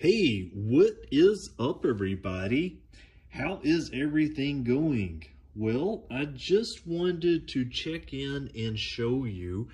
Hey, what is up everybody? How is everything going? Well, I just wanted to check in and show you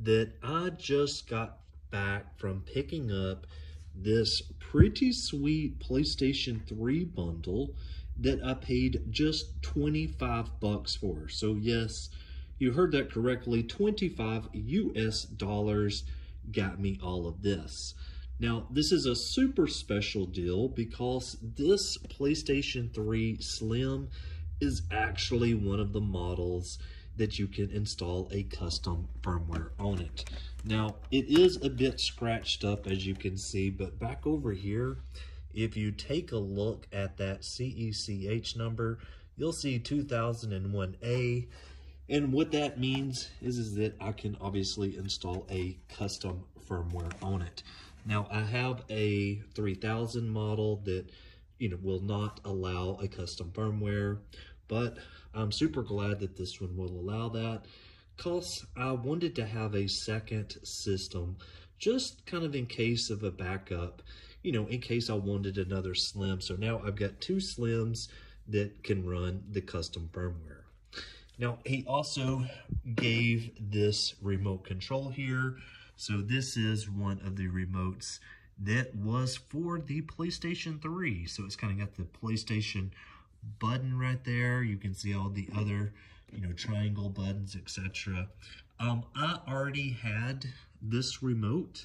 that I just got back from picking up this pretty sweet PlayStation 3 bundle that I paid just 25 bucks for. So yes, you heard that correctly, 25 US dollars got me all of this. Now, this is a super special deal because this PlayStation 3 Slim is actually one of the models that you can install a custom firmware on it. Now, it is a bit scratched up as you can see, but back over here, if you take a look at that CECH number, you'll see 2001A. And what that means is, is that I can obviously install a custom firmware on it. Now I have a 3000 model that you know will not allow a custom firmware, but I'm super glad that this one will allow that because I wanted to have a second system just kind of in case of a backup, you know, in case I wanted another Slim. So now I've got two Slims that can run the custom firmware. Now, he also gave this remote control here so this is one of the remotes that was for the PlayStation 3. So it's kind of got the PlayStation button right there. You can see all the other, you know, triangle buttons, etc. Um, I already had this remote,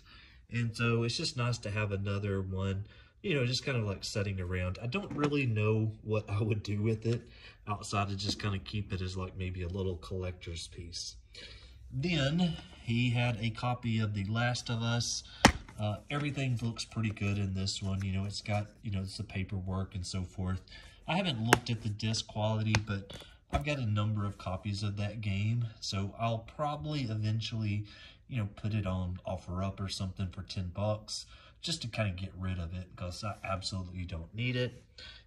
and so it's just nice to have another one, you know, just kind of like setting around. I don't really know what I would do with it outside of just kind of keep it as like maybe a little collector's piece. Then he had a copy of The Last of Us. Uh, everything looks pretty good in this one. You know, it's got, you know, it's the paperwork and so forth. I haven't looked at the disc quality, but I've got a number of copies of that game. So I'll probably eventually, you know, put it on offer up or something for 10 bucks just to kind of get rid of it because I absolutely don't need it.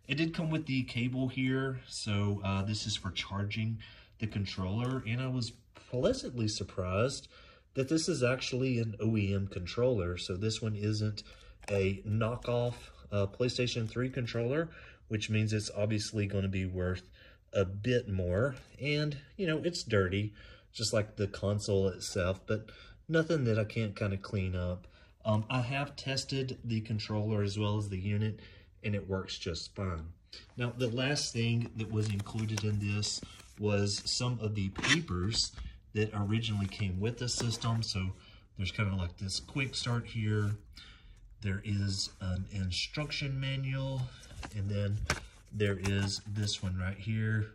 It did come with the cable here. So uh, this is for charging the controller. And I was pleasantly surprised that this is actually an OEM controller. So this one isn't a knockoff uh, PlayStation 3 controller, which means it's obviously going to be worth a bit more. And, you know, it's dirty, just like the console itself, but nothing that I can't kind of clean up. Um, I have tested the controller as well as the unit, and it works just fine. Now, the last thing that was included in this was some of the papers that originally came with the system. So there's kind of like this quick start here. There is an instruction manual, and then there is this one right here,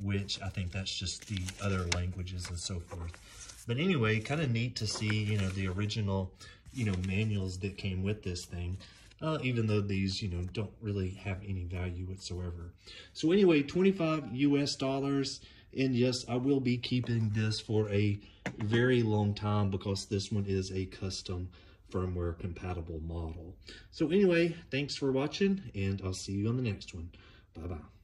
which I think that's just the other languages and so forth. But anyway, kind of neat to see, you know, the original, you know, manuals that came with this thing. Uh, even though these, you know, don't really have any value whatsoever. So anyway, 25 US dollars. And yes, I will be keeping this for a very long time because this one is a custom firmware compatible model. So anyway, thanks for watching and I'll see you on the next one. Bye-bye.